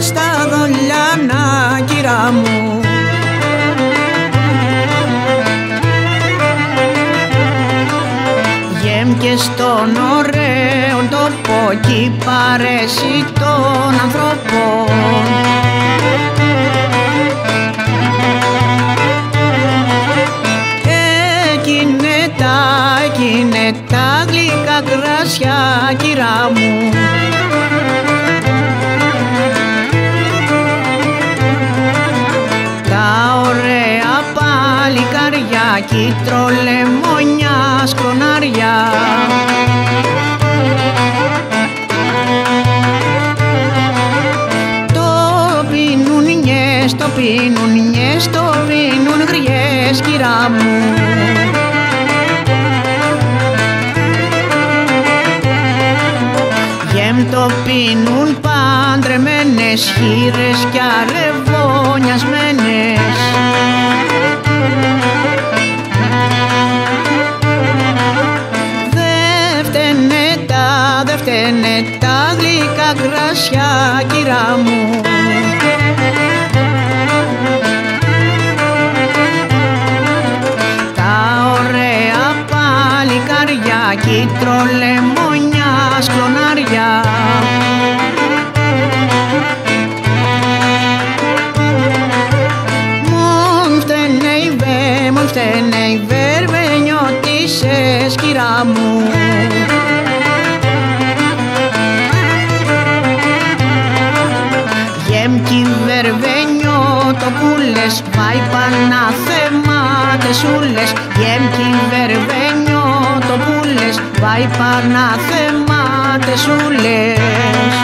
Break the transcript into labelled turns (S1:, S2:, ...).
S1: στα δολιάνα κύρα μου. Γεμ και στον ωραίο τόπο κι παρέσει των ανθρώπων Έκινε τα, γλυκά κρασιά κύρα μου. Παλικάρια κι τρολεμόνια σκρονάρια. Το πίνουν νιές, το πίνουν νιές, το πίνουν γριές κυρά μου. Γεμ το πίνουν παντρεμένες χείρες κι αρεβόνιασμένες δε φταίνε τα γλυκά κράσια κυρά μου. Τα ωραία παλικάρια κι τρολεμόνια σκλονάρια. Μον φταίνε οι βε, μον φταίνε οι βερβενιώτισσες κυρά μου το πουλες Βάει παναθεμάτες ούλες Γεμ κι βερβένιο το πουλες Βάει παναθεμάτες ούλες